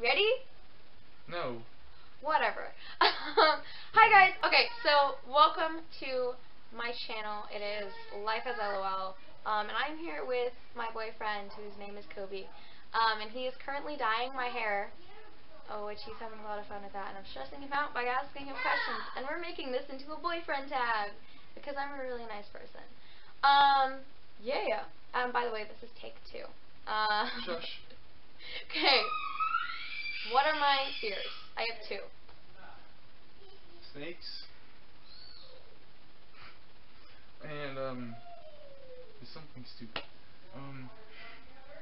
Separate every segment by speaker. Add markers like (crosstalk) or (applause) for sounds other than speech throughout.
Speaker 1: Ready?
Speaker 2: No.
Speaker 1: Whatever. (laughs) Hi guys. Okay, so welcome to my channel. It is Life as LOL. Um, and I'm here with my boyfriend, whose name is Kobe. Um, and he is currently dyeing my hair. Oh, which he's having a lot of fun with that. And I'm stressing him out by asking him questions. And we're making this into a boyfriend tag. Because I'm a really nice person. Um, yeah. Um, by the way, this is take two. Uh,
Speaker 2: Shush. (laughs)
Speaker 1: Okay. What are my fears? I have two.
Speaker 2: Snakes. And, um, it's something stupid. Um,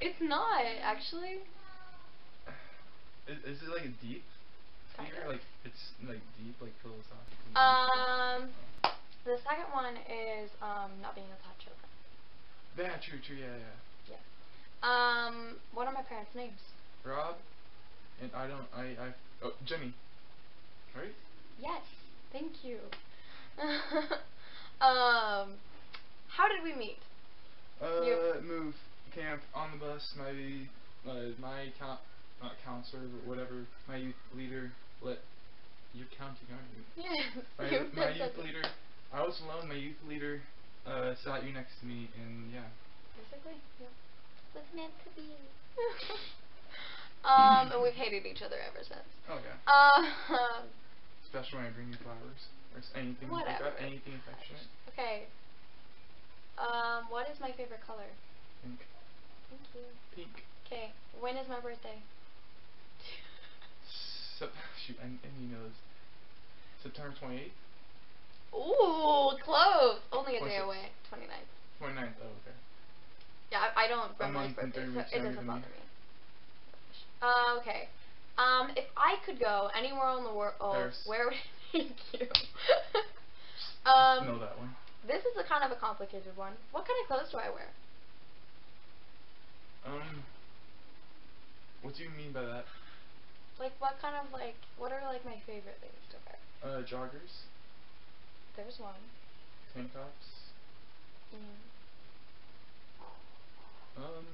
Speaker 1: It's not, actually.
Speaker 2: is, is it like a deep fear? Like, it's, like, deep, like, philosophical?
Speaker 1: Um, the second one is, um, not being able to have children.
Speaker 2: Yeah, true, true, yeah, yeah.
Speaker 1: Um, what are my parents' names?
Speaker 2: Rob, and I don't, I, I, oh, Jenny. Right?
Speaker 1: Yes, thank you. (laughs) um, how did we meet?
Speaker 2: Uh,
Speaker 1: You-
Speaker 2: move, camp, on the bus, my, uh, my count, not counselor, but whatever, my youth leader, let, you're counting, aren't you?
Speaker 1: Yes, (laughs)
Speaker 2: My,
Speaker 1: you
Speaker 2: my youth leader, I was alone, my youth leader, uh, sat you next to me, and yeah.
Speaker 1: Basically, yeah. Was meant to be. Um, and we've hated each other ever since.
Speaker 2: Oh yeah.
Speaker 1: Um,
Speaker 2: Especially when I bring you flowers, or anything like
Speaker 1: Whatever.
Speaker 2: that, anything affectionate.
Speaker 1: okay. Um, what is my favorite color?
Speaker 2: Pink.
Speaker 1: Thank you.
Speaker 2: Pink.
Speaker 1: Okay, when is my birthday?
Speaker 2: Sep- (laughs) shoot, and, and you know this. September 28th?
Speaker 1: Ooh, close. Only a day
Speaker 2: 26.
Speaker 1: away. 29th.
Speaker 2: 29th, oh, okay.
Speaker 1: Yeah, I, I don't
Speaker 2: A
Speaker 1: memorize
Speaker 2: month and
Speaker 1: birthdays,
Speaker 2: three
Speaker 1: so it doesn't
Speaker 2: than me.
Speaker 1: bother me. Uh, okay. Um, if I could go anywhere in the world,
Speaker 2: Paris.
Speaker 1: where would (laughs) Thank you. um,
Speaker 2: know that one.
Speaker 1: this is a kind of a complicated one. What kind of clothes do I wear?
Speaker 2: Um, what do you mean by that?
Speaker 1: Like, what kind of, like, what are, like, my favorite things to wear?
Speaker 2: Uh, joggers,
Speaker 1: There's one.
Speaker 2: tank tops,
Speaker 1: Mm.
Speaker 2: um,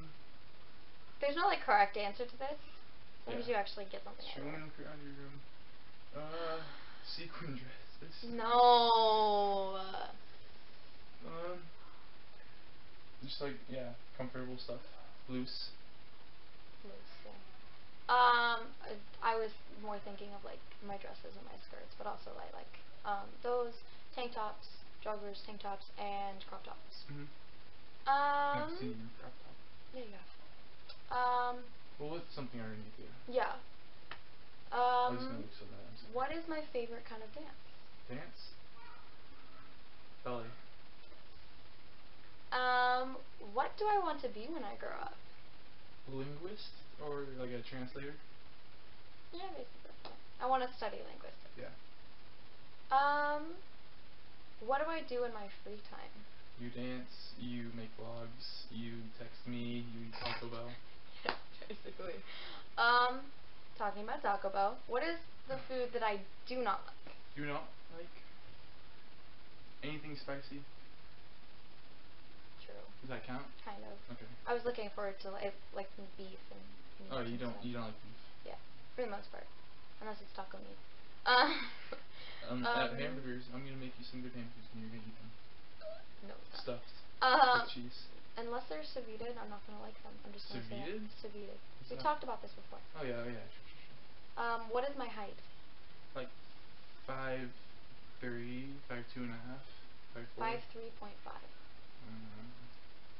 Speaker 1: There's no, like, correct answer to this. As long as you actually get something
Speaker 2: showing around your room, uh, sequin dresses,
Speaker 1: No.
Speaker 2: um, just like, yeah, comfortable stuff, loose,
Speaker 1: Loose, yeah. Um, I- was more thinking of like my dresses and my skirts, but also I like um those tank tops, joggers, tank tops, and crop tops.
Speaker 2: mm-hmm. I've
Speaker 1: Um,
Speaker 2: seen your crop top.
Speaker 1: yeah, yeah. Um,
Speaker 2: Well, with something underneath you.
Speaker 1: yeah.
Speaker 2: I just know
Speaker 1: Um,
Speaker 2: you said that, I'm sorry.
Speaker 1: what is my favorite kind of dance?
Speaker 2: Dance? Ballet.
Speaker 1: Um, what do I want to be when I grow up?
Speaker 2: Linguist? Or like a translator?
Speaker 1: Yeah, basically. I want to study linguistics.
Speaker 2: Yeah.
Speaker 1: Um, what do I do in my free time?
Speaker 2: You dance, you make vlogs, you text me, you eat Taco Bell.
Speaker 1: Basically. Um, talking about Taco Bell, what is the food that I do not like?
Speaker 2: You not like anything spicy?
Speaker 1: True.
Speaker 2: Does that count?
Speaker 1: Kind of.
Speaker 2: Okay.
Speaker 1: I was looking forward to like, like some beef and. and
Speaker 2: Oh, you don't
Speaker 1: stuff.
Speaker 2: you don't like beef.
Speaker 1: Yeah, for the most part, unless it's taco meat. (laughs) Um.
Speaker 2: Um, at
Speaker 1: um,
Speaker 2: hamburgers, I'm gonna make you some good hamburgers and you're gonna eat them.
Speaker 1: No.
Speaker 2: Stuffed
Speaker 1: Um,
Speaker 2: with cheese.
Speaker 1: Unless they're cevited, I'm not gonna like them. I'm just gonna say it.
Speaker 2: Cevited?
Speaker 1: Cevited.
Speaker 2: What's
Speaker 1: We talked about this before.
Speaker 2: Oh yeah, oh yeah, sure, sure, sure.
Speaker 1: Um, what is my height?
Speaker 2: Like five three, five two and a half, five four.
Speaker 1: Five three point five.
Speaker 2: Uh,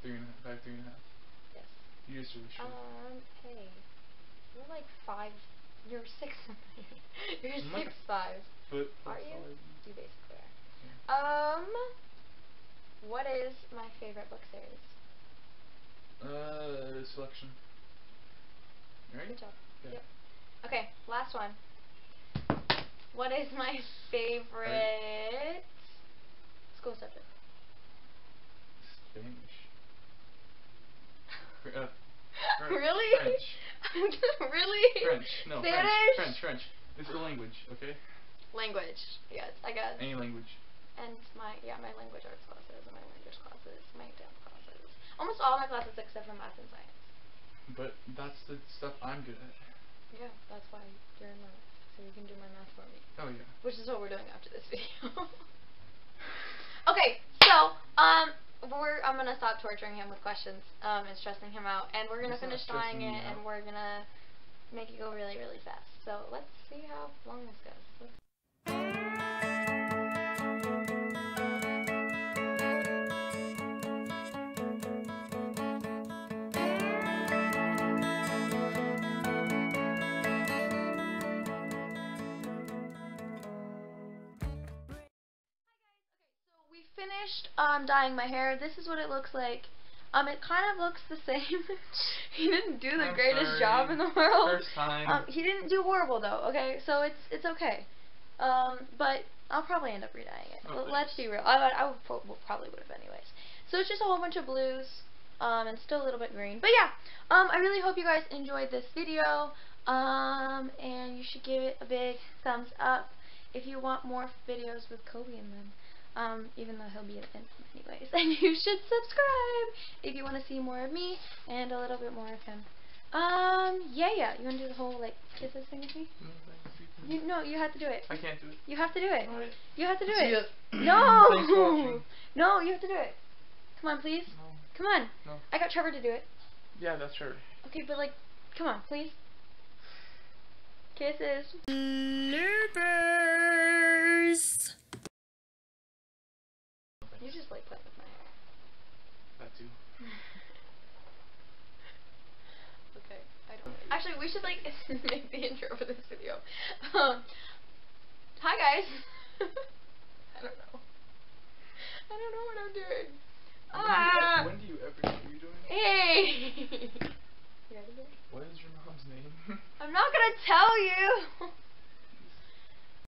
Speaker 2: three and a half, five three and a half.
Speaker 1: Yes.
Speaker 2: You just really short.
Speaker 1: Um, hey, you're like five. You're six. (laughs) you're
Speaker 2: I'm
Speaker 1: six
Speaker 2: a
Speaker 1: five.
Speaker 2: Foot.
Speaker 1: Are you?
Speaker 2: solid.
Speaker 1: You basically are.
Speaker 2: Yeah.
Speaker 1: Um, what is my favorite book series?
Speaker 2: Uh, selection. Ready?
Speaker 1: Good job.
Speaker 2: Yeah.
Speaker 1: Yep. Okay, last one. What is my favorite school subject?
Speaker 2: Spanish. Uh, (laughs) French.
Speaker 1: really?
Speaker 2: French.
Speaker 1: really?
Speaker 2: French. No,
Speaker 1: Spanish?
Speaker 2: French. French. French. It's a language, okay?
Speaker 1: Language. Yes, I guess.
Speaker 2: Any language.
Speaker 1: And my yeah, my language arts classes and my language classes, my dance classes. Almost all my classes except for math and science.
Speaker 2: But that's the stuff I'm good at.
Speaker 1: Yeah, that's why you're in math, so you can do my math for me.
Speaker 2: Oh yeah.
Speaker 1: Which is what we're doing after this video. (laughs) okay, so um, we're I'm gonna stop torturing him with questions um, and stressing him out, and we're gonna finish drawing it,
Speaker 2: me
Speaker 1: and we're gonna make it go really really fast. So let's see how long this goes. Let's finished um, dyeing my hair. This is what it looks like. Um, it kind of looks the (laughs) same. he didn't do the
Speaker 2: I'm
Speaker 1: greatest
Speaker 2: sorry.
Speaker 1: job in the world.
Speaker 2: First time.
Speaker 1: Um, he didn't do horrible though. Okay, so it's it's okay. Um, but I'll probably end up redying it.
Speaker 2: Oh,
Speaker 1: Let's be real. I, I, I would probably would have anyways. So it's just a whole bunch of blues, um, and still a little bit green. But yeah, um, I really hope you guys enjoyed this video. Um, and you should give it a big thumbs up if you want more videos with Kobe in them. Um, even though he'll be in them anyways. (laughs) And you should subscribe if you want to see more of me and a little bit more of him. Um, yeah, yeah. You want to do the whole, like, kisses thing with me?
Speaker 2: No, you can-
Speaker 1: You, no, you have to do it.
Speaker 2: I can't do it.
Speaker 1: You have to do it.
Speaker 2: Alright.
Speaker 1: You have to do
Speaker 2: See
Speaker 1: it.
Speaker 2: ya.
Speaker 1: No! (clears throat)
Speaker 2: Thanks for watching. (laughs)
Speaker 1: No, you have to do it. Come on, please.
Speaker 2: No.
Speaker 1: Come on.
Speaker 2: No.
Speaker 1: I got Trevor to do it.
Speaker 2: Yeah, that's her.
Speaker 1: Okay, but like, come on, please. Kisses. You just like playing with my hair.
Speaker 2: That too. (laughs)
Speaker 1: Okay, I don't. Actually, we should like (laughs) make the intro for this video. Um, hi guys. (laughs) I don't know. I don't know what I'm doing.
Speaker 2: When do you
Speaker 1: Ah.
Speaker 2: When do you ever know what you're doing?
Speaker 1: Hey. You?
Speaker 2: What is your mom's name?
Speaker 1: I'm not gonna tell you.